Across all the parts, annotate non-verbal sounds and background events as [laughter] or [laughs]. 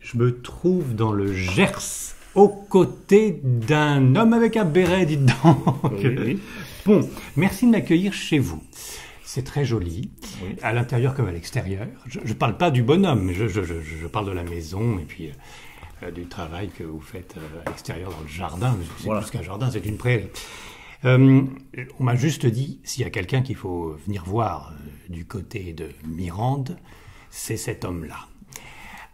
Je me trouve dans le Gers, aux côtés d'un homme avec un béret, dites donc. Oui, oui. Bon, merci de m'accueillir chez vous. C'est très joli, Oui. à l'intérieur comme à l'extérieur. Je ne parle pas du bonhomme, mais je, je- je- je parle de la maison et puis euh, euh, du travail que vous faites euh, à l'extérieur dans le jardin. C'est Voilà. plus qu'un jardin, c'est une prairie. Euh, on m'a juste dit, s'il y a quelqu'un qu'il faut venir voir du côté de Mirande, c'est cet homme-là.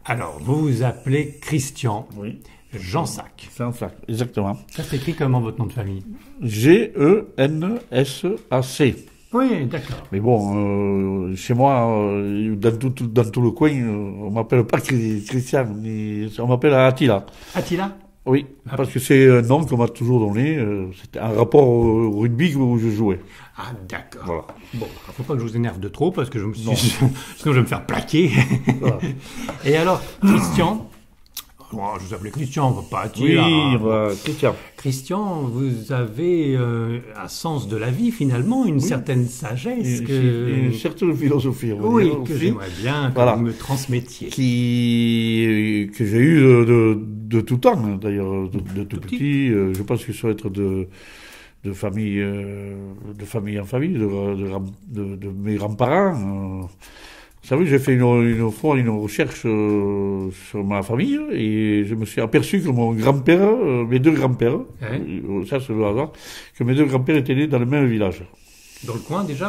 Alors, vous vous appelez Christian Oui. Jansac. C'est un sac, exactement. Ça s'écrit comment votre nom de famille? G-E-N-S-A-C. Oui, d'accord. Mais bon, euh, chez moi, euh, dans, tout, tout- dans tout le coin, euh, on m'appelle pas Chri- Christian, on m'appelle Attila. Attila? Oui, parce que c'est un nom qu'on m'a toujours donné. euh, C'était un rapport au rugby où je jouais. Ah, d'accord. Voilà. Bon, il faut pas que je vous énerve de trop parce que je me suis... Non. [laughs] sinon je vais me faire plaquer. Voilà. [laughs] Et alors, Christian, oh, je vous appelais Christian, pas Attila. Oui, bah, Christian. Christian, vous avez euh, un sens de la vie finalement, une certaine sagesse Une, que, une certaine philosophie, on va oui, dire, que aussi, j'aimerais bien que Voilà. vous me transmettiez. qui que j'ai eu de, de, de tout temps hein, d'ailleurs de, de tout, Tout petit euh, je pense que ça doit être de de famille euh, de famille en famille de, de, de- de mes grands-parents euh. vous savez j'ai fait une, une fois une recherche euh, sur ma famille et je me suis aperçu que mon grand-père mes deux grands-pères Ouais. ça c'est le hasard que mes deux grands-pères étaient nés dans le même village Dans le coin déjà?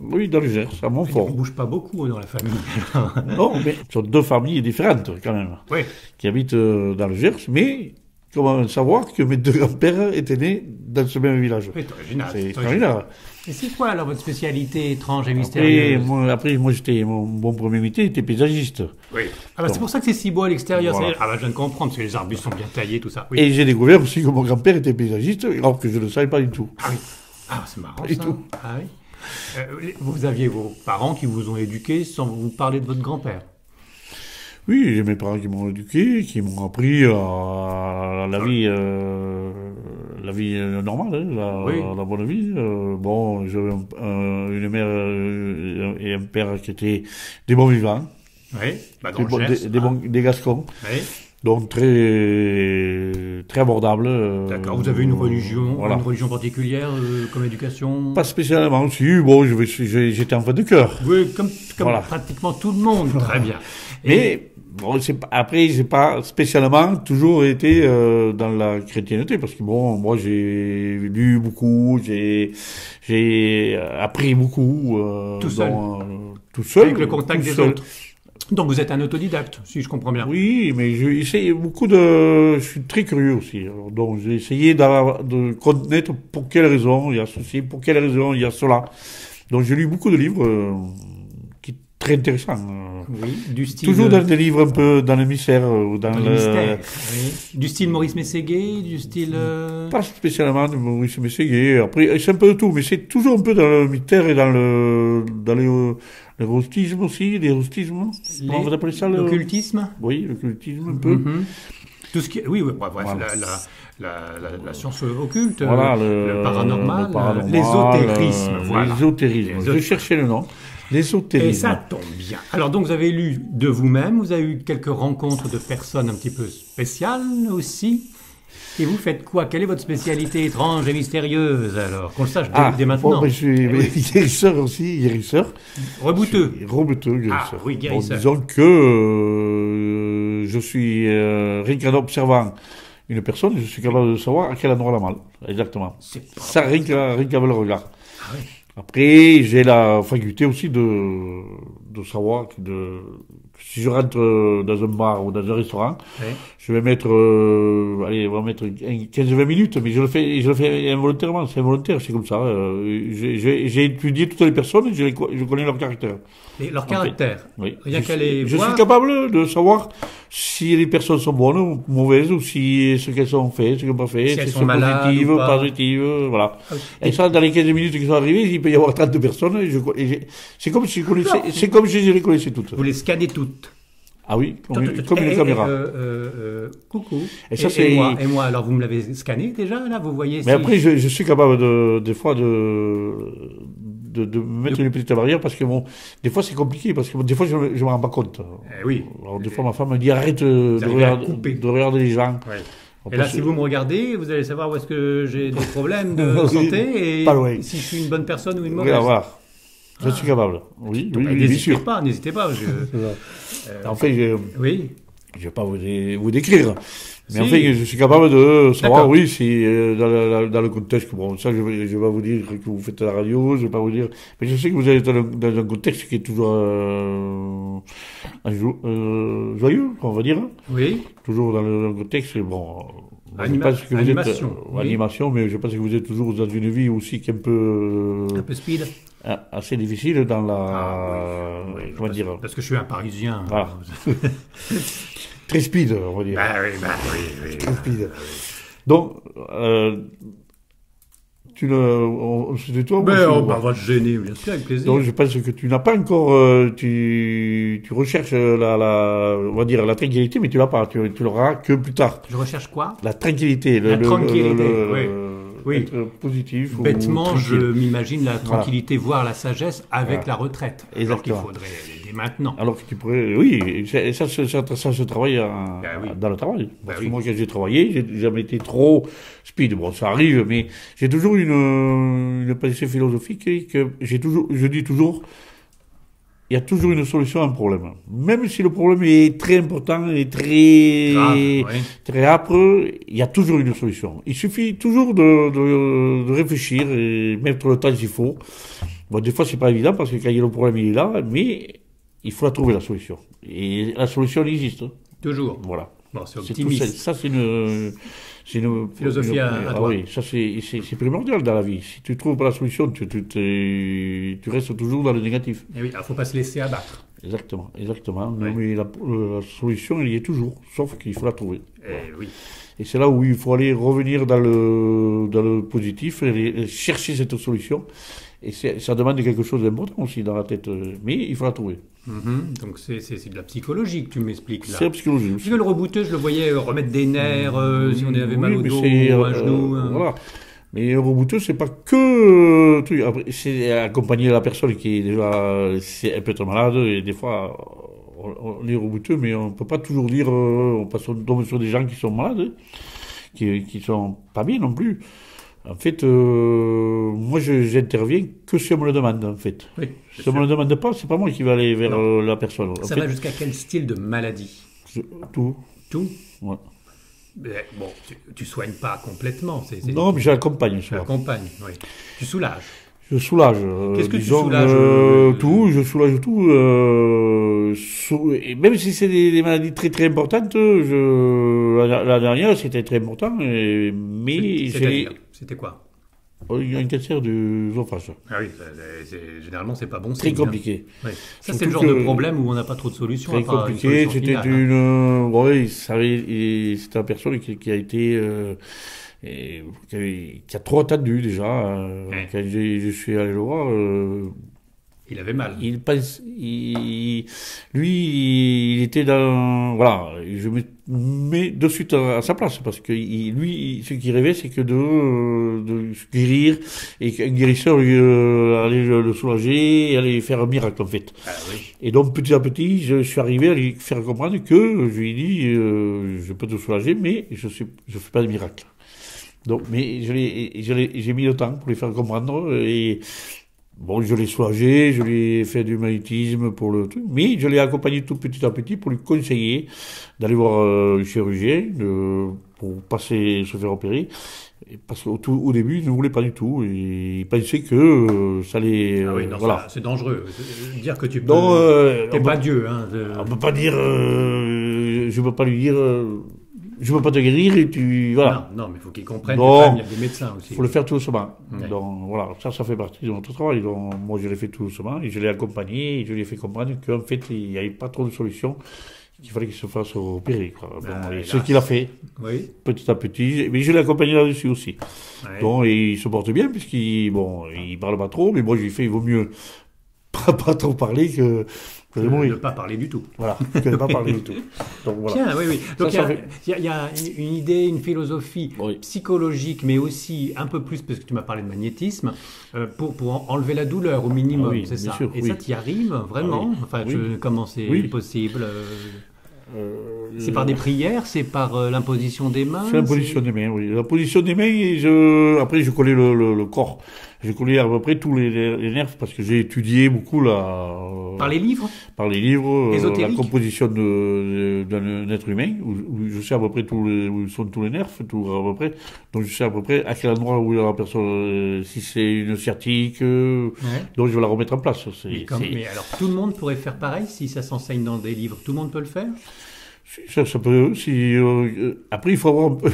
Oui dans le Gers à On Montfort bouge pas beaucoup dans la famille. [laughs] non mais ce sont deux familles différentes quand même oui. qui habitent euh, dans le Gers, mais comment savoir que mes deux grands-pères étaient nés dans ce même village? C'est original. C'est extraordinaire. Et c'est quoi alors votre spécialité étrange et Après, mystérieuse? moi, après, moi, j'étais, mon, mon premier métier était paysagiste. Oui. Ah bah c'est pour ça que c'est si beau à l'extérieur. Voilà. Ah bah je viens de comprendre, parce que les arbustes sont bien taillés, tout ça. Oui. Et j'ai découvert aussi que mon grand-père était paysagiste, alors que je ne le savais pas du tout. Ah oui. Ah c'est marrant Et ça. tout. Ah oui. Euh, vous aviez vos parents qui vous ont éduqué sans vous parler de votre grand-père. Oui, j'ai mes parents qui m'ont éduqué, qui m'ont appris à la vie, euh, la vie euh, normale, hein, la, Oui. la bonne vie. Euh, bon, j'avais un- un- une mère euh, et un père qui étaient des bons vivants, Oui. Bah des hein. bons- des gascons. Oui. Donc très très abordable. euh, D'accord. Vous avez une religion, Voilà. une religion particulière euh, comme éducation Pas spécialement aussi. Bon, j'étais enfant de cœur. Oui, comme, comme Voilà. pratiquement tout le monde. Très bien. Et- Mais bon, après, j'ai pas spécialement toujours été euh, dans la chrétienté parce que bon, moi j'ai lu beaucoup, j'ai j'ai appris beaucoup. euh, Tout seul. dans, tout seul. avec le contact des seul. autres. Donc vous êtes un autodidacte, si je comprends bien. Oui, mais j'ai beaucoup de. Je suis très curieux aussi. Donc j'ai essayé de connaître pour quelles raisons il y a ceci, pour quelles raisons il y a cela. Donc j'ai lu beaucoup de livres euh, très intéressants. Oui, du style. Toujours dans des livres un peu dans le mystère euh, ou dans, dans le. le mystère. oui. Du style Maurice Mességuet, du style. euh, Pas spécialement de Maurice Mességuier. Après, c'est un peu de tout, mais c'est toujours un peu dans le mystère et dans le dans le l'érotisme aussi, l'érotisme. Comment vous appelez ça le L'occultisme Oui, l'occultisme un peu. Mhm. Tout ce qui. Oui, oui, bref, Voilà. la, la, la, la, la science occulte, Voilà, euh, le, paranormal, le paranormal, l'ésotérisme, voilà. Je cherchais le nom. L'ésotérisme. Et ça tombe bien. Alors donc vous avez lu de vous-même, vous avez eu quelques rencontres de personnes un petit peu spéciales aussi. Et vous faites quoi? Quelle est votre spécialité étrange et mystérieuse alors? Qu'on le sache dès, Ah, dès maintenant. bon, ben, je suis Eh oui. [laughs] guérisseur aussi, guérisseur. Rebouteux. Rebuteux, guérisseur. Ah, oui, guérisseur. Bon, disons que euh, je suis euh, rien observant une personne, je suis capable de savoir à quel endroit elle a mal. Exactement. Ça, rien qu'avec le regard. Ah oui. Après, j'ai la faculté aussi de, de savoir que de, que si je rentre euh, dans un bar ou dans un restaurant, je vais mettre, euh, allez, on va mettre 15-20 minutes, mais je le fais, je le fais involontairement, c'est involontaire, c'est comme ça. euh, j'ai- étudié toutes les personnes, je, les co- je connais leur caractère. Et leur caractère. Oui. Rien je, qu'à les je voir. suis capable de savoir si les personnes sont bonnes ou mauvaises, ou si ce qu'elles ont fait, ce qu'elles n'ont pas fait, Si elles sont sont positives, ou pas. positives, voilà. Ah oui. Et ça, dans les 15 minutes qui sont arrivées, il peut y avoir 30 personnes, et et c'est comme si je connaissais, c'est comme je les connaissais toutes. Vous les scannez toutes. Ah oui, comme, une- comme Et- une et- caméra. euh, euh, euh, coucou. Et ça, c'est- moi, et moi, alors vous me l'avez scanné déjà là Vous voyez Mais si- après, je, je suis capable de, des fois de, de, de mettre une petite barrière parce que bon, des fois c'est compliqué parce que bon, des fois je ne me rends pas compte. Eh oui. Alors des fois ma femme me dit arrête de, regarder, couper. de regarder les gens. Ouais. Et là, si vous me regardez, vous allez savoir où est-ce que j'ai des problèmes de [laughs] santé et pas loin. si je suis une bonne personne ou une mauvaise. Je suis capable. Oui, oui, oui, bien n'hésitez sûr. pas, n'hésitez pas. je- [laughs] En fait, je Oui. ne vais pas vous, dé- vous décrire. Mais Si. en fait, je suis capable de savoir, oui, si euh, dans, la- dans le contexte, bon, ça, je vais, je vais vous dire que vous faites la radio, je vais pas vous dire, mais je sais que vous êtes dans, un- dans un contexte qui est toujours euh, un jo- euh, joyeux, on va dire, Oui. toujours dans le, dans le contexte, bon, je pense que vous animation, êtes, euh, oui. animation, mais je pense que vous êtes toujours dans une vie aussi qui est un peu, Un euh, peu speed. Assez difficile dans la, Ah, oui, oui, comment parce, dire, Parce que je suis un Parisien. Voilà. [laughs] très speed, on va dire. Bah oui, bah oui, oui. Très speed. Donc, euh, tu on- c'était toi, Mais on bah, on va te gêner, bien sûr, avec plaisir. donc je pense que tu n'as pas encore, euh, tu, tu recherches la, la, on va dire la tranquillité, mais tu l'as pas, tu, tu l'auras que plus tard. Je recherche quoi? La tranquillité, le, La le- tranquillité, le- oui. le- Oui. Être positif. ou Bêtement, je m'imagine la tranquillité, voire la sagesse avec Voilà. la retraite. Alors qu'il Exactement. faudrait l'aider maintenant. Alors que tu pourrais, oui, ça, et ça, ça, ça, ça se travaille Ben oui. dans le travail. Parce oui. que moi, quand j'ai travaillé, j'ai jamais été trop speed. Bon, ça arrive, mais j'ai toujours une, une pensée philosophique et que j'ai toujours, je dis toujours, il y a toujours une solution à un problème. Même si le problème est très important et très, Grave, oui. très âpre, il y a toujours une solution. Il suffit toujours de, de, de réfléchir et mettre le temps s'il faut. Bon, des fois, c'est pas évident parce que quand il y a le problème, il est là, mais il faut la trouver, la solution. Et la solution, existe. Toujours. Voilà. Bon, c'est optimiste. ça. Ça, c'est une, une Philosophie une- à- à ah oui, ça, c'est, c'est, c'est primordial dans la vie. Si tu trouves pas la solution, tu, tu, t'es- tu restes toujours dans le négatif. Eh oui, il faut pas se laisser abattre. Exactement, exactement. Mais la, la solution, elle y est toujours. Sauf qu'il faut la trouver. Eh oui. Et c'est là où il faut aller revenir dans le, dans le positif, et chercher cette solution. Et ça demande quelque chose d'important aussi dans la tête. Mais il faut la trouver. Mhm. Donc c'est de la psychologie que tu m'expliques là. C'est la psychologie Parce que le rebouteux, je le voyais euh, remettre des nerfs euh, si on avait mal au dos ou à un euh, genou. hein. Voilà. Mais rebouteux, c'est pas que. euh, C'est accompagner la personne qui est déjà c'est un peu trop malade. Et des fois, on, on est rebouteux, mais on peut pas toujours dire. euh, On passe on tombe sur des gens qui sont malades, qui, qui sont pas bien non plus. En fait, euh, moi, j'interviens que si on me le demande, en fait. Oui, Si on me sûr. le demande pas, c'est pas moi qui vais aller vers Non. euh, la personne. En Ça fait, va jusqu'à quel style de maladie tout. Tout Ouais. Mais Bon, tu, tu soignes pas complètement. Non, mais j'accompagne. Accompagnes, oui. Tu soulages. Je soulage. euh, Qu'est-ce que tu soulages, euh, Tout, je soulage tout. euh, sou- et même si c'est des, des maladies très très importantes, je, la, la dernière c'était très important, et- mais C'est- C'était quoi oh, il y a un cancer du oesophage. Ah oui, généralement c'est pas bon. Très hein. compliqué. Ça c'est le genre de problème où on n'a pas trop de solutions. Très à part une compliqué. C'était hein. une, euh, ouais, c'était une personne qui, qui a été, euh, et qui, avait- qui a trop attendu déjà. Ouais. Quand je suis allé le voir, euh, Il avait mal. il pense, il, lui, il était dans, voilà, je me mets de suite à, à sa place parce que il- lui, ce qu'il rêvait, c'est que de, de se guérir et qu'un guérisseur lui, euh, allait le, soulager et allait faire un miracle en fait. Ah oui. Et donc petit à petit, je suis arrivé à lui faire comprendre que je lui ai dit, euh, je peux te soulager, mais je suis, je fais pas de miracle. Donc, mais j'ai mis le temps pour lui faire comprendre et bon, je l'ai soulagé, je lui ai fait du magnétisme pour le truc, mais je l'ai accompagné tout petit à petit pour lui conseiller d'aller voir euh, le chirurgien de, pour passer, se faire opérer. Et Parce qu'au tout, au début, il ne voulait pas du tout. Et il pensait que euh, ça allait. Ah oui, euh, non, voilà. c'est dangereux. Dire que tu peux. Donc, euh, T'es pas peut- Dieu, hein. de- on peut pas dire, euh, je peux pas lui dire, euh, je peux pas te guérir et tu, voilà. Non, non, mais il faut qu'ils comprennent. Même, Il y a des médecins aussi. Il faut le faire tout doucement. Ouais. Donc voilà, ça, ça fait partie de notre travail. Donc moi, je l'ai fait tout doucement et je l'ai accompagné et je lui ai fait comprendre qu'en fait, il n'y avait pas trop de solutions, qu'il fallait qu'il se fasse opérer. Quoi. Bon, Bah, et ce qu'il a fait, Oui. petit à petit, mais je l'ai accompagné là-dessus aussi. Ouais. Bon, et il se porte bien puisqu'il bon, il parle pas trop, mais moi, je lui fais, il vaut mieux [laughs] pas, pas trop parler que Vais Ne pas parler du tout. Voilà, ne pas parler du tout. Donc voilà. Tiens, oui, oui. Donc il y a- fait- y, y une- idée, une philosophie Oui. psychologique, mais aussi un peu plus, parce que tu m'as parlé de magnétisme, euh, pour, pour en- enlever la douleur au minimum, Ah oui, c'est bien ça. sûr, Et oui. ça, tu y arrives vraiment Ah oui. Enfin, Oui. je- comment c'est Oui. possible euh, Euh, C'est par des prières C'est par euh, l'imposition des mains C'est la position des mains, oui. La position des mains, et je... après je connais le, le, le corps. Je connais à peu près tous les, nerfs parce que j'ai étudié beaucoup la, Par les livres par les livres euh, la composition d'un être humain, où, où je sais à peu près tous les, où sont tous les nerfs, tout à peu près. Donc je sais à peu près à quel endroit où la personne, euh, si c'est une sciatique, euh, donc je vais la remettre en place. Mais, mais alors, tout le monde pourrait faire pareil si ça s'enseigne dans des livres Tout le monde peut le faire Ça, ça peut, si, euh, euh, après, il faut avoir un peu,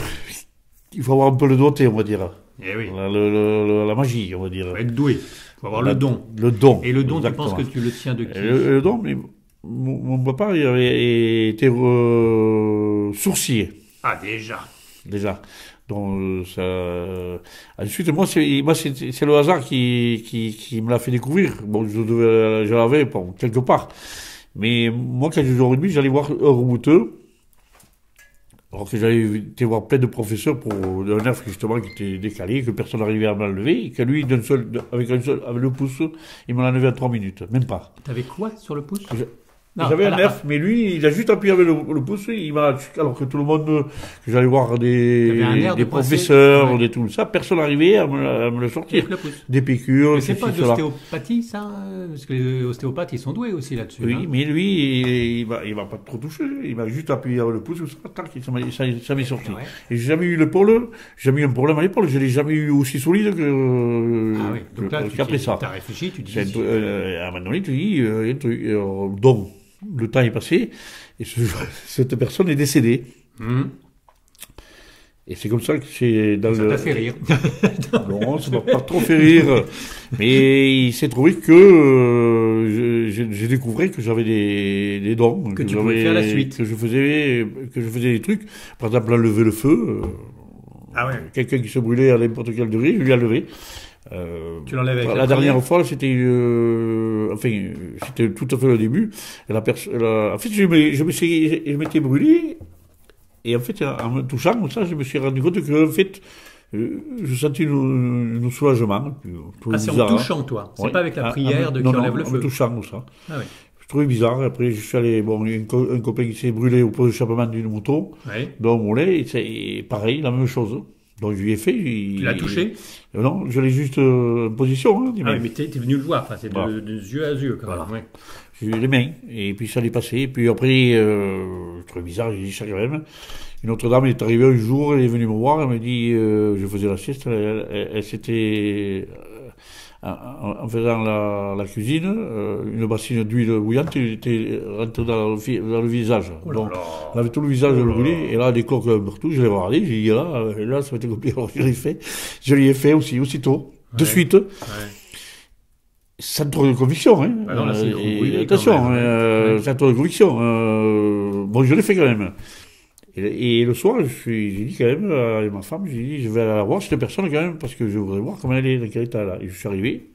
[laughs] il faut avoir un peu le doigté, on va dire. Eh oui. La, le- le- le- la magie, on va dire. Il faut être doué. Il faut avoir La- le don. Le don. Et le don, tu penses que tu le tiens de qui le, don, mais mon, mon papa, il avait été euh, sourcier, Ah, déjà. déjà. Donc, euh, ça... Ensuite, moi, c'est, moi, c'est, c'est le hasard qui, qui, qui me l'a fait découvrir. Bon, je devais, je l'avais, bon, quelque part. Mais moi, quand je jouais au rugby, j'allais voir un rebouteux. Alors que j'avais été voir plein de professeurs pour un nerf justement qui était décalé, que personne n'arrivait à m'enlever, et que lui, d'un seul, avec un seul, avec le pouce, il m'en enlevait en trois minutes, même pas. T'avais quoi sur le pouce? J'avais un nerf, mais lui, il a juste appuyé avec le, le pouce, il m'a, alors que tout le monde, euh, que j'allais voir des, des de professeurs, Ouais. des tout ça, personne n'arrivait à me, à me le sortir. Le. Des piqûres, Mais c'est pas cela. d'ostéopathie, ça euh, Parce que les ostéopathes, ils sont doués aussi là-dessus. Oui, hein. mais lui, il, il m'a, pas trop touché. Il m'a juste appuyé avec le pouce, ça, m'est sorti. Ouais. Et j'ai jamais eu l'épaule, j'ai jamais eu un problème à l'épaule, je l'ai jamais eu aussi solide que, Ah oui, donc là, qu'après ça. t'as réfléchi, tu dis... Un truc, euh, à un moment donné, tu dis, euh, il y a un truc, euh, le temps est passé, et ce- [laughs] cette personne est décédée. Hum, Et c'est comme ça que c'est dans ça le... t'a fait rire. [laughs] Non, ça m'a pas trop fait rire. Mais il s'est trouvé que euh, j'ai découvert que j'avais des, des dons. Que tu j'avais- pouvais faire la suite. Que je faisais, que je faisais des trucs. Par exemple, enlever le feu. euh, Ah ouais. Quelqu'un qui se brûlait à n'importe quel degré, je lui ai enlevé. Euh, Tu l'enlèves avec la, la dernière prière fois, c'était, euh, enfin, c'était tout à fait le début. La la- en fait, je me, je m'étais brûlé. Et en fait, en me touchant comme ça, je me suis rendu compte que, en fait, euh, je sentais un soulagement. Euh, Ah, c'est en touchant, toi. C'est Ouais. pas avec la Ah, prière ah, de non, qui non, enlève le en me feu. touchant comme ça. Ah oui. Je trouvais bizarre. Après, je suis allé, bon, il y a un, co- un copain qui s'est brûlé au pot d'échappement d'une moto, mon mollet, et c'est et pareil, la même chose. Donc, je lui ai fait. il- Tu l'as touché Euh, Non, je l'ai juste euh, en position, hein, Ah oui, mais t'es t'es venu le voir. Enfin, c'est de, Voilà. de yeux à yeux, quand Voilà. même. ouais. J'ai eu les mains, et puis ça l'est passé. Et puis après, euh, trouvais bizarre, j'ai dit ça quand même. Une autre dame est arrivée un jour, elle est venue me voir, elle m'a dit, euh, je faisais la sieste, elle, elle- elle s'était, euh, en, en faisant la, la cuisine, euh, une bassine d'huile bouillante était rentrée dans dans le visage. Oh là Donc, là. elle avait tout le visage Oh brûlé, et là, des cloques partout, je l'ai regardé, j'ai dit, là, euh, là, ça être compliqué. Alors, je l'ai fait, je l'ai fait aussi, aussitôt, de suite. Ouais. Sans trop de conviction, hein. Bah non, là, c'est Euh, et attention, même. euh, Ouais. sans trop de conviction. Euh, bon, je l'ai fait quand même. Et, et le soir, je suis, j'ai dit quand même à ma femme, j'ai dit, je vais aller la voir cette personne quand même, parce que je voudrais voir comment elle est, dans quel état là. Et je suis arrivé.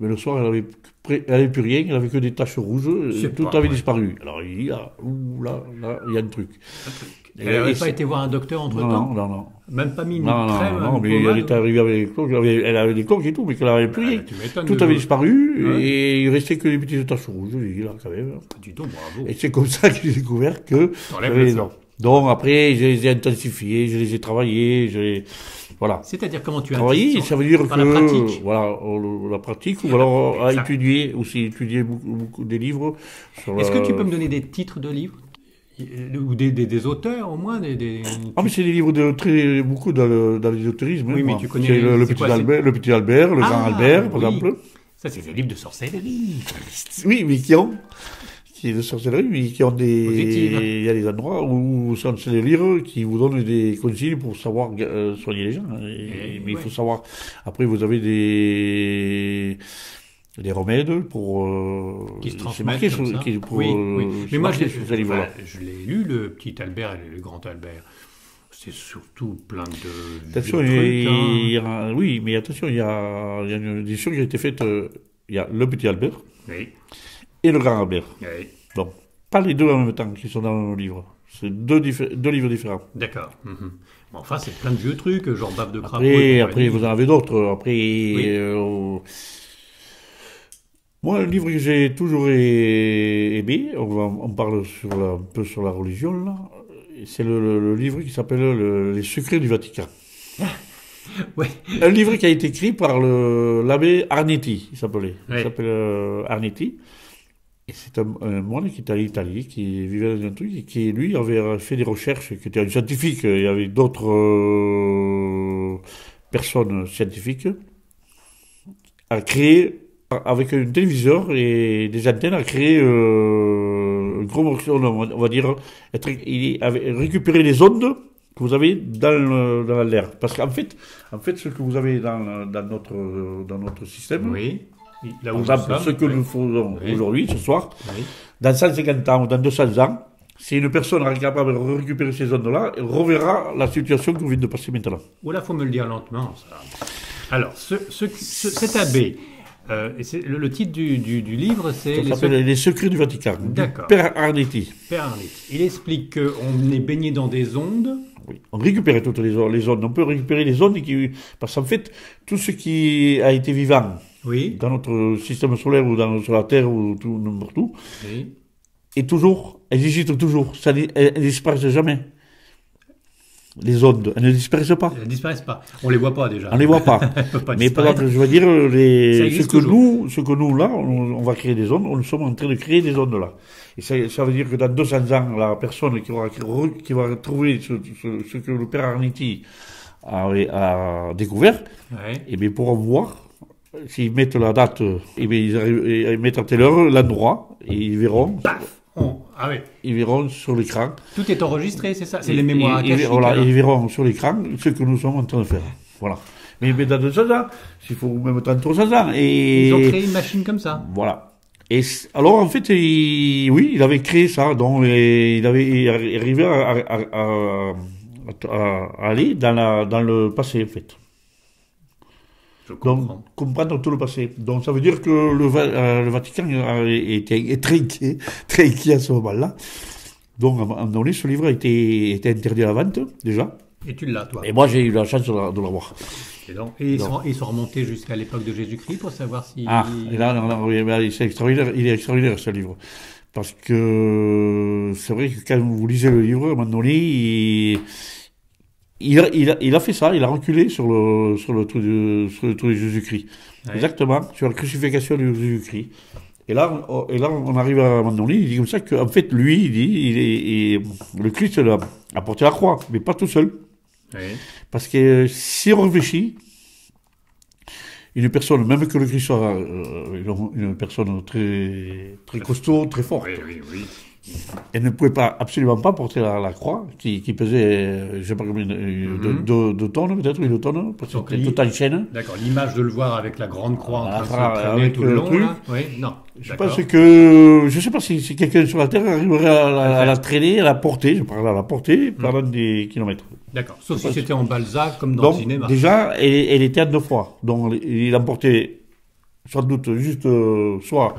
Mais le soir, elle avait, pré- elle avait plus rien, elle avait que des taches rouges, euh, tout pas avait disparu. Alors il dit, là, ouh, là, là, il y a un truc. Elle n'avait pas été voir un docteur entre Non, temps non, non, non. Même pas mis une Non, non, crème non, mais elle est arrivée avec des cloques, elle avait, elle avait des cloques et tout, mais qu'elle n'avait plus Ah, rien. Tout avait disparu Ouais. et il restait que des petites taches rouges. J'ai dit là quand même. Dis donc, bravo. Et c'est comme ça que j'ai découvert que T'enlèves le dents. Donc après, je les ai intensifiés, je les ai travaillés, je les... voilà. C'est-à-dire comment tu as Travailler, ça veut dire que la pratique. voilà, la pratique ou alors à étudier aussi étudier beaucoup, beaucoup des livres. Est-ce la- que tu peux me donner des titres de livres? Ou des, des, des auteurs au moins des, des- Ah mais c'est des livres de très beaucoup dans le- dans l'ésotérisme. Oui, hein, mais tu connais les- le, le petit quoi, Albert, le petit Albert, le Ah, grand Albert, par exemple. Ça, c'est des livres de sorcellerie. Oui, mais qui ont, qui est de sorcellerie, mais qui ont des, Positive. il y a des endroits où se les lire, qui vous donnent des consignes pour savoir euh, soigner les gens. Et- Et mais il faut savoir, après vous avez des, des remèdes pour, euh, qui se c'est transmettent sur- ça. qui- pour, oui, euh, oui. Mais moi, je l'ai, je l'ai lu, le petit Albert et le grand Albert. C'est surtout plein de Attention, il, hein. il y a- oui, mais attention, il y a, il y a une édition qui a été faite, euh, il y a le petit Albert, Oui. Et le Grand Albert. Oui. Donc, pas les deux en même temps qui sont dans le livre. C'est deux, livres différents. D'accord. Mhm. Bon, enfin, c'est plein de vieux trucs, genre bave de crapaud. Après, après vous en avez d'autres. Après, euh, moi, le livre que j'ai toujours a- aimé, on, va- on parle sur la- un peu sur la religion, là, c'est le, le- le livre qui s'appelle le- Les secrets du Vatican. [laughs] Ouais. Un livre qui a été écrit par l'abbé Arnetti, il s'appelait. Ouais. Il s'appelle euh, Arnetti. C'est un, un moine qui est en Italie, qui vivait dans un truc, et qui, lui, avait fait des recherches, qui était un scientifique. Il y avait d'autres euh, personnes scientifiques, a créé, avec un téléviseur et des antennes, a créé euh, un gros morceau, on va- dire, être, il avait récupéré les ondes que vous avez dans l'air. Parce qu'en fait, en fait, ce que vous avez dans, dans, notre, dans notre système, Oui. Là par où exemple, ce que oui. nous faisons Oui. aujourd'hui, ce soir, Oui. dans 150 ans ou dans 200 ans, si une personne est capable de récupérer ces ondes-là, elle reverra la situation que vous venez de passer maintenant. Ou là, faut me le dire lentement. ça. Alors, ce, ce- ce- cet abbé, euh, et le, le titre du, du- du livre, c'est Les s'appelle Les secrets du Vatican. D'accord. Père Arnetti. Père Arnett. Il explique qu'on est baigné dans des ondes. Oui. On récupère toutes les ondes. On peut récupérer les ondes qui, parce qu'en fait, tout ce qui a été vivant Oui. dans notre système solaire ou dans, sur la Terre ou tout, n'importe où, Oui. est toujours, elles existent toujours. Ça, elles, elles disparaissent jamais. Les ondes, elles ne disparaissent pas. Elles ne disparaissent pas. On les voit pas déjà. On les voit pas. [laughs] Mais exemple, je veux dire, les, ce que toujours. nous, ce que nous, là, on, on va créer des ondes, on sommes en train de créer des ondes là. Et ça, ça veut dire que dans 200 ans, la personne qui va, qui, re- qui va trouver ce, ce, ce que le père Arnetti a, a découvert, Ouais. et bien, pourront voir, s'ils mettent la date, et bien, ils, arrivent, ils mettent à telle heure l'endroit, et ils verront, Paf On- Ah oui. ils verront sur l'écran. Tout est enregistré, c'est ça? C'est les mémoires et- et- akashiques, Voilà, ils verront sur l'écran ce que nous sommes en train de faire. Voilà. Mais, mais dans 200 ans, s'il faut même dans 300 ans, et... Ils ont créé une machine comme ça. Voilà. Et alors en fait, il- oui, il avait créé ça, donc il avait il arrivé à, à, à- à- à aller dans, la, dans le passé en fait. Je comprends. Donc comprendre tout le passé. Donc ça veut dire que le, euh, le Vatican est [laughs] très inquiet, très inquiet à ce moment-là. Donc à un moment donné, ce livre a été, été interdit à la vente déjà. Et tu l'as, toi. Et moi j'ai eu la chance de la- de l'avoir. Et, donc- et ils, sont, ils sont remontés jusqu'à l'époque de Jésus-Christ pour savoir si. Ah, et là, non, c'est extraordinaire, il est extraordinaire ce livre. Parce que c'est vrai que quand vous lisez le livre, à un moment donné, il, il, a, il, a, il a fait ça, il a reculé sur le, sur le truc de, sur le truc de Jésus-Christ. Ouais. Exactement, sur la crucifixion de Jésus-Christ. Et là, on, et là, on arrive à donné, il dit comme ça qu'en fait, lui, il dit, il est, il- le Christ a, a porté la croix, mais pas tout seul. Parce que si on réfléchit, une personne, même que le Christ soit euh, une, une personne très, très costaud, très forte, Oui, oui, oui. Elle ne pouvait pas, absolument pas porter la, la croix, qui, qui pesait, euh, je sais pas combien, de, de, Mhm. tonnes, peut-être, une tonne, parce que tout en chaîne. D'accord. L'image de le voir avec la grande croix en Ah, train de ah, traîner tout le le long, truc. là. Oui, non. Je D'accord. pense que, je sais pas si, si quelqu'un sur la Terre arriverait à la, à la traîner, à la porter, je parle à la porter, pendant des kilomètres. D'accord. Sauf si c'était en Balzac, comme dans le cinéma. déjà, elle, elle était à deux fois. Donc, il emportait sans doute juste, euh, soit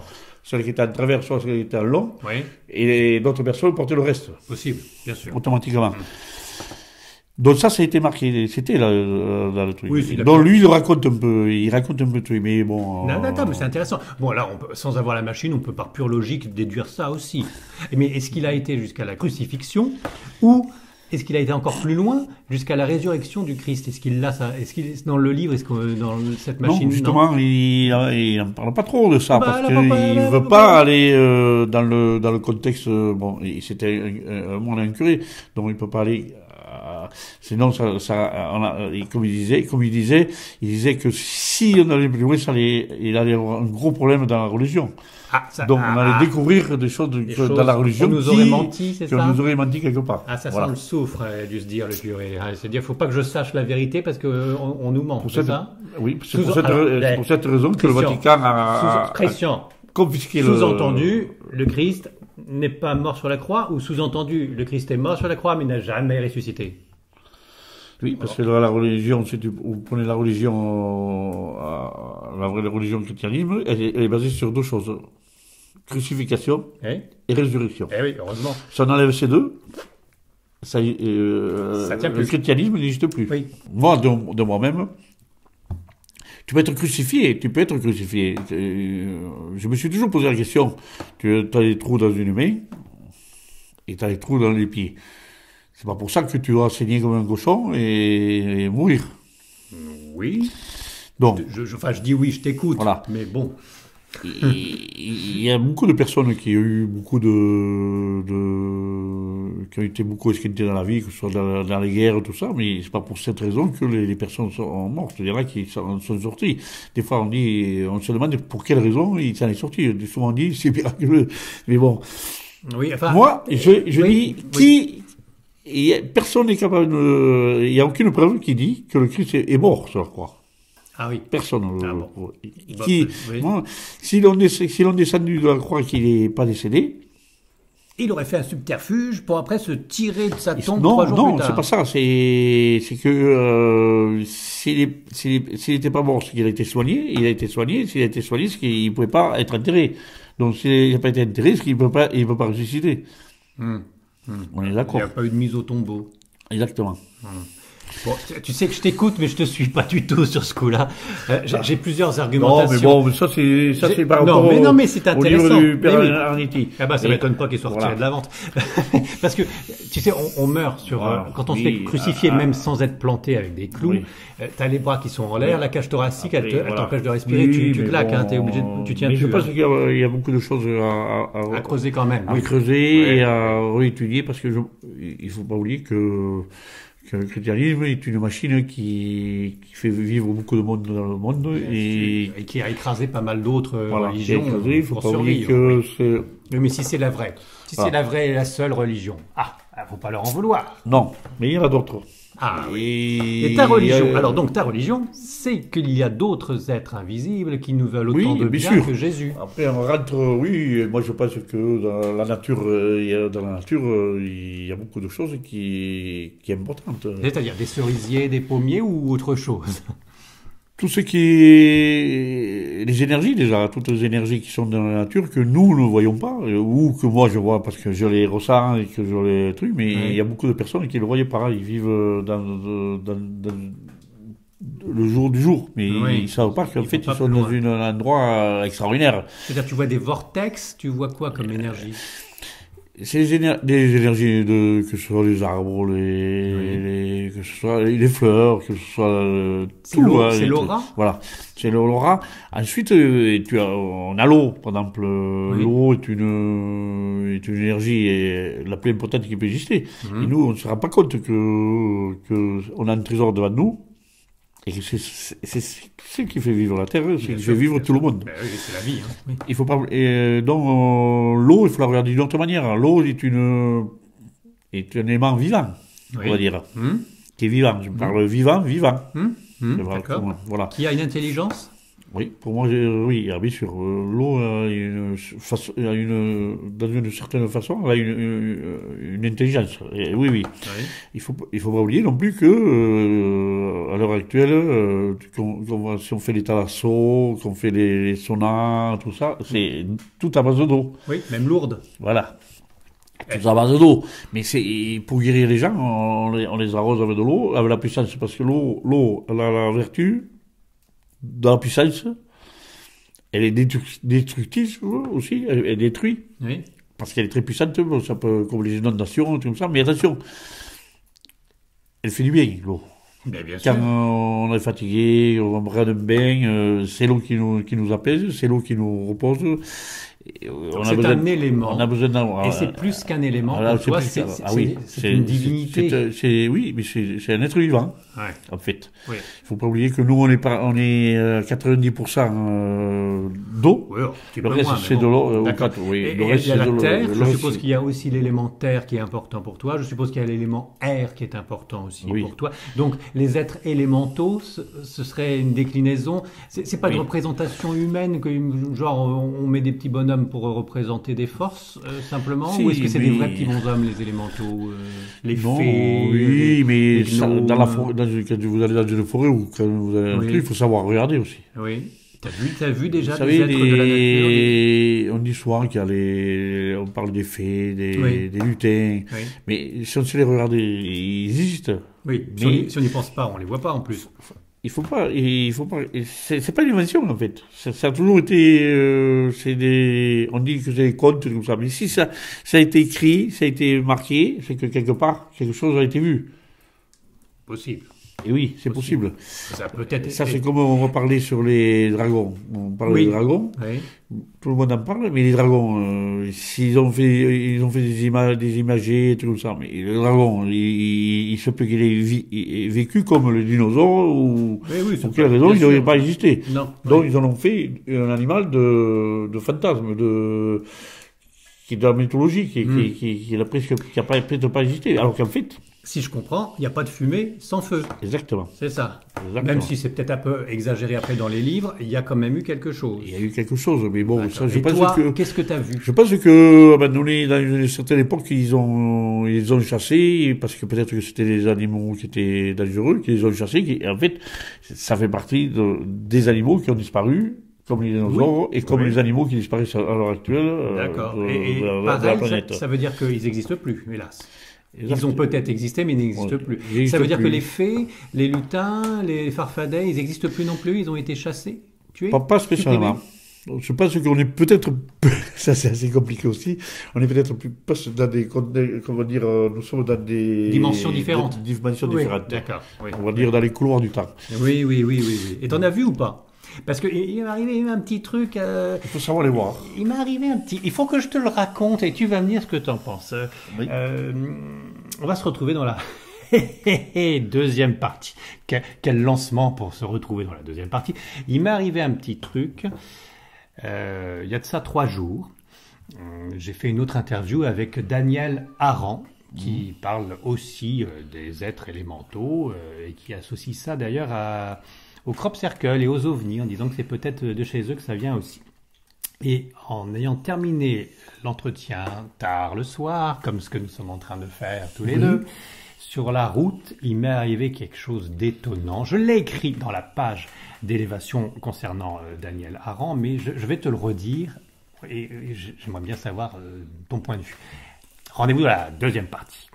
celle qui était en travers, soit celle qui était en long, Oui, et d'autres personnes portaient le reste, possible, bien sûr. automatiquement. Donc ça, ça a été marqué, c'était là, euh, dans le truc. Oui, Donc lui, il raconte un peu, il raconte un peu tout, mais bon... Non, euh, non, non, mais c'est intéressant. Bon, là, on peut- sans avoir la machine, on peut par pure logique déduire ça aussi. Mais est-ce qu'il a été jusqu'à la crucifixion ou est-ce qu'il a été encore plus loin jusqu'à la résurrection du Christ? Est-ce qu'il l'a ça Est-ce qu'il dans le livre Est-ce que dans cette machine? non, justement, il n'en parle pas trop de ça, Bah, parce qu'il pas- elle a ne veut pas- aller euh, dans, le, dans le contexte... euh, bon, il- c'était un, un monde incuré, donc il ne peut pas aller... euh, sinon, ça, ça, on a- et comme il disait, comme il disait, il disait que si on allait plus loin, ça allait, il allait avoir un gros problème dans la religion. Ah, ça- Donc, ah, on allait ah, découvrir des choses, des que choses dans la religion qu'on nous qui- aurait menti, c'est qu'on ça nous aurait menti quelque part. Ah, ça Voilà. sent le soufre, a dû se dire le curé. Ah, C'est-à-dire, faut pas que je sache la vérité parce que euh, on, on nous ment. Pour C'est cette, ça oui, c'est Sous- pour, cette, euh, pour raison que le Vatican a, Sous- confisqué le... Sous-entendu, le Christ n'est pas mort sur la croix, ou sous-entendu, le Christ est mort sur la croix, mais n'a jamais ressuscité. Oui, parce que la, religion, si tu, vous prenez la religion, euh, la vraie religion christianisme, elle, est- elle est basée sur deux choses. crucifixion Eh et résurrection. Eh oui, heureusement. Si on enlève ces deux, ça, euh, Ça tient le christianisme n'existe plus. Oui. Moi, de, de moi-même, tu peux être crucifié, tu peux être crucifié. Euh, Je me suis toujours posé la question, tu as des trous dans une main et tu as des trous dans les pieds. C'est pas pour ça que tu dois saigner comme un cochon et, et mourir. Oui. Donc, Je, je- enfin, je dis oui, je t'écoute. Voilà. Mais bon. il y a beaucoup de personnes qui ont eu beaucoup de, de qui ont été beaucoup esquintées dans la vie, que ce soit dans, dans les guerres, tout ça, mais c'est pas pour cette raison que les, les personnes sont mortes. Il y en a qui sont, sont sortis. Des fois, on dit, on se demande pour quelle raison ils s'en est sorti. Souvent on dit, [laughs] c'est miraculeux. Mais bon, Oui, enfin. moi, je, je oui, dis, qui, a- personne n'est capable de, il y a aucune preuve qui dit que le Christ est, mort sur la croix. Ah oui. Personne. Ah euh, bon. qui, Bah, oui. si l'on descendu de la croix qu'il n'est pas décédé, Il aurait fait un subterfuge pour après se tirer de sa tombe non, trois jours non, plus tard. c'est pas ça. C'est, que euh, s'il n'était pas mort, c'est qu'il a été soigné. Il a été soigné. S'il a été soigné, c'est qu'il ne pouvait pas être enterré. Donc s'il n'a pas été enterré, c'est qu'il ne peut pas, il peut pas ressusciter. Hum, On est Il n'y d'accord. a pas eu de mise au tombeau. Exactement. Bon, tu- sais que je t'écoute, mais je te suis pas du tout sur ce coup-là. Euh, j'ai- plusieurs Non, argumentations. mais bon, ça c'est, ça c'est par non, mais non, mais c'est au livre intéressant. du Père Mais. Ah bah ça Et- m'étonne pas qu'il soit retiré voilà. de la vente. [laughs] Parce que, tu sais, on, on meurt sur... Voilà. euh, quand on se Oui, fait crucifier, ah, même ah. sans être planté avec des clous, Oui. euh, t'as les bras qui sont en l'air, la cage thoracique, elle te- Après, elle voilà. t'empêche de respirer, tu, tu claques, hein, bon, t'es obligé de... Tu tiens mais plus. je pense hein. qu'il y, a, il y a beaucoup de choses à, à- à- À creuser quand même. à creuser et à réétudier parce que il faut pas oublier que, que le christianisme est une machine qui, qui fait vivre beaucoup de monde dans le monde et Et qui a écrasé pas mal d'autres voilà, religions. écrasé, faut pour pas oublier que Oui, mais si c'est la vraie, si Ah. c'est la vraie et la seule religion, ah, ah, faut pas leur en vouloir. non, mais il y en a d'autres. Ah oui. Et, ta religion, euh, alors donc ta religion, c'est qu'il y a d'autres êtres invisibles qui nous veulent autant Oui, de bien que Jésus. Après, on rentre, oui, moi je pense que dans la nature, euh, dans la nature, euh, il y a beaucoup de choses qui, qui est importante. C'est-à-dire des cerisiers, des pommiers ou autre chose. Tout ce qui est les énergies déjà, toutes les énergies qui sont dans la nature que nous ne voyons pas, euh, ou que moi je vois parce que je les ressens et que je les trucs, mais il y a beaucoup de personnes qui ne le voyaient pas, ils vivent euh, dans, dans, le jour du jour, mais Oui. ils ne savent pas qu'en fait ils sont dans un endroit euh, extraordinaire. C'est-à-dire tu vois des vortex, tu vois quoi comme énergie? C'est les, éner- énergies de que ce soit les arbres, les, les- que ce soit les, fleurs, que ce soit euh, tout, hein, c'est l'aura. Voilà, c'est l'aura. Ensuite, euh, tu as, on a l'eau, par exemple. euh, Oui. L'eau est une est une énergie euh, la plus importante qui peut exister. Mhm. Et nous, on ne se rend pas compte que que on a un trésor devant nous. Et c'est ce qui fait vivre la Terre, c'est ce qui fait vivre tout le monde. Ben oui, c'est la vie. Hein. oui. Il faut pas. Et euh, donc euh, l'eau, il faut la regarder d'une autre manière. L'eau est une est un aimant vivant, on va dire, Hum, qui est vivant. Je parle vivant, vivant. hum, C'est vrai, moi. Voilà. Qui a une intelligence? Oui, pour moi, j'ai- oui, ah, bien sûr. euh, L'eau une dans une certaine façon, elle a une, une, intelligence. Et oui, oui. Oui. Il faut, il faut pas oublier non plus que euh, à l'heure actuelle, euh, qu'on- si on fait les talassos, qu'on fait les, les saunas, tout ça, c'est tout à base d'eau. Oui, même lourde. Voilà. Tout à base d'eau. Mais c'est pour guérir les gens, on les, on les arrose avec de l'eau, avec la puissance, parce que l'eau, l'eau, elle a la vertu de la puissance. Elle est détru- destructrice aussi, elle, elle détruit, Oui. parce qu'elle est très puissante, ça peut, comme les inondations, tout ça, mais attention, elle fait du bien, l'eau. Bien sûr. Quand euh, on est fatigué, on va prendre un bain, euh, c'est l'eau qui nous, qui nous apaise, c'est l'eau qui nous repose. Euh, on a C'est besoin- un élément. On a besoin d'avoir. Et c'est plus qu'un élément. C'est ah oui, une divinité. c'est- c'est- oui, mais c'est un être vivant, Ouais. en fait. Oui. Il faut pas oublier que nous, on est, pas, on est euh, 90% euh, d'eau. Oui, un petit Le reste, c'est bon. de l'eau. euh, oui. Et, Le et reste, il y a c'est la terre, je suppose qu'il y a aussi l'élément terre qui est important pour toi, je suppose qu'il y a l'élément air qui est important aussi pour toi. Donc les êtres élémentaux, ce, ce serait une déclinaison, c'est pas une représentation humaine, que, genre on met des petits bonhommes pour représenter des forces euh, simplement, Si, ou est-ce que c'est des vrais petits bonshommes les élémentaux, euh, les Non, fées oui, les- mais les ça, dans la forêt, dans quand vous allez dans une forêt ou quand vous allez dans un Oui. truc, il faut savoir regarder aussi. Oui. T'as vu, t'as vu déjà Vous des savez, êtres de la nature les- on dit souvent qu'il y a les, on parle des fées, des, Oui. des lutins, Oui, mais si on se les regarde, ils existent. oui. Si, Mais- on y- si on n'y pense pas, on les voit pas en plus. Il faut pas, il faut pas, c'est pas une invention en fait. Ça, ça a toujours été, euh, c'est des, on dit que c'est des contes comme ça, mais si ça, ça a été écrit, ça a été marqué, c'est que quelque part quelque chose a été vu. Possible. Et oui, c'est Possible. possible. Ça peut être. Ça c'est comme on va parler sur les dragons. On parle Oui. des dragons. Oui. tout le monde en parle, mais les dragons, euh, s'ils ont fait, ils ont fait des images, des imagés, et tout ça, mais le dragon, il, il, il se peut qu'il ait vi- vécu comme le dinosaure ou Oui, oui. pour quelle raison il n'aurait pas existé. Non. Donc oui. ils en ont fait un animal de, de fantasme, de qui est de la mythologie, qui, Mm. qui, qui, qui n'a presque, qui a pas, peut-être pas existé. Alors qu'en fait, Si je comprends, il n'y a pas de fumée sans feu. exactement, C'est ça. exactement. Même si c'est peut-être un peu exagéré après dans les livres, il y a quand même eu quelque chose. il y a eu quelque chose, mais bon, ça, je Et pense toi, que qu'est-ce que tu as vu? Je pense que, à un donné, dans une certaine époque, ils ont, ils ont chassé, parce que peut-être que c'était des animaux qui étaient dangereux, qu'ils ont chassé, qui, en fait, ça fait partie de- des animaux qui ont disparu, comme les dinosaures, et comme oui. les animaux qui disparaissent à l'heure actuelle, euh, D'accord. Et, et de ça, veut dire qu'ils n'existent plus, hélas. Ils ont peut-être existé, mais ils n'existent plus. ils Ça veut dire plus. que les fées, les lutins, les farfadets, ils n'existent plus non plus, ils ont été chassés, tués Pas, pas spécialement. Je pense qu'on est peut-être, [laughs] ça c'est assez compliqué aussi, on est peut-être plus pas dans des, comment dire, euh, nous sommes dans des Dimensions différentes. des dimensions Oui, différentes. D'accord. oui. On va dire dans les couloirs du temps. Oui, oui, oui, oui, oui. Et t'en as vu ou pas? Parce qu'il il m'est arrivé un petit truc. euh, Il faut savoir les voir. il m'est arrivé un petit. Il faut que je te le raconte et tu vas me dire ce que t'en penses. Euh, Oui. euh, on va se retrouver dans la [laughs] deuxième partie. Quel, lancement pour se retrouver dans la deuxième partie. Il m'est arrivé un petit truc. euh, il y a de ça trois jours. Euh, J'ai fait une autre interview avec Daniel Aran, qui parle aussi euh, des êtres élémentaux et qui associe ça d'ailleurs à- au crop circle et aux ovnis en disant que c'est peut-être de chez eux que ça vient aussi. Et en ayant terminé l'entretien tard le soir, comme ce que nous sommes en train de faire tous les Oui. deux, sur la route, il m'est arrivé quelque chose d'étonnant. Je l'ai écrit dans la page d'élévation concernant euh, Daniel Aran, mais je, je vais te le redire et, et j'aimerais bien savoir euh, ton point de vue. Rendez-vous à la deuxième partie.